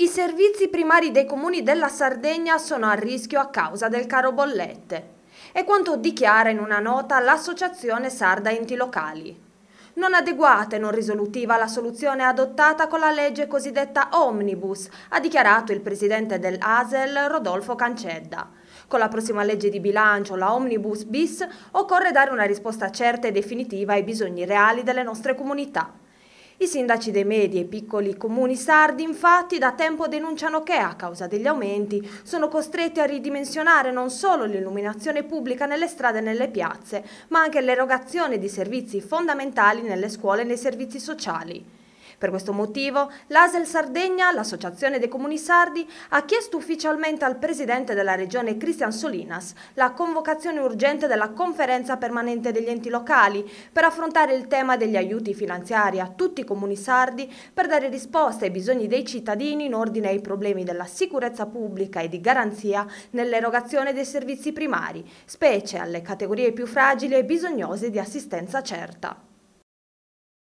I servizi primari dei comuni della Sardegna sono a rischio a causa del caro bollette. È quanto dichiara in una nota l'Associazione Sarda Enti Locali. Non adeguata e non risolutiva la soluzione adottata con la legge cosiddetta Omnibus, ha dichiarato il presidente dell'ASEL Rodolfo Cancedda. Con la prossima legge di bilancio, la Omnibus bis, occorre dare una risposta certa e definitiva ai bisogni reali delle nostre comunità. I sindaci dei medi e piccoli comuni sardi infatti da tempo denunciano che a causa degli aumenti sono costretti a ridimensionare non solo l'illuminazione pubblica nelle strade e nelle piazze, ma anche l'erogazione di servizi fondamentali nelle scuole e nei servizi sociali. Per questo motivo l'ASEL Sardegna, l'Associazione dei Comuni Sardi, ha chiesto ufficialmente al Presidente della Regione Cristian Solinas la convocazione urgente della conferenza permanente degli enti locali per affrontare il tema degli aiuti finanziari a tutti i comuni sardi per dare risposte ai bisogni dei cittadini in ordine ai problemi della sicurezza pubblica e di garanzia nell'erogazione dei servizi primari, specie alle categorie più fragili e bisognose di assistenza certa.